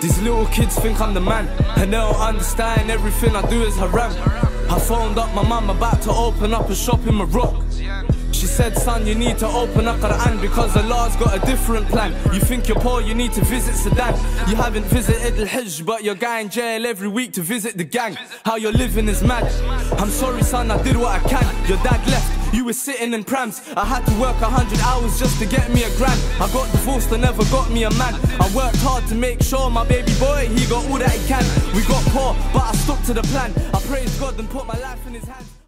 These little kids think I'm the man, and they don't understand everything I do is haram. I phoned up my mum about to open up a shop in Morocco. She said, son, you need to open up Quran because Allah's got a different plan. You think you're poor, you need to visit Sudan. You haven't visited Al Hajj, but you're going jail every week to visit the gang. How you're living is mad. I'm sorry, son, I did what I can. Your dad left, you were sitting in prams. I had to work a hundred hours just to get me a grand. I got divorced, I never got me a man. I worked hard to make sure my baby boy, he got all that he can. We got poor, but I stuck to the plan. I praised God and put my life in his hands.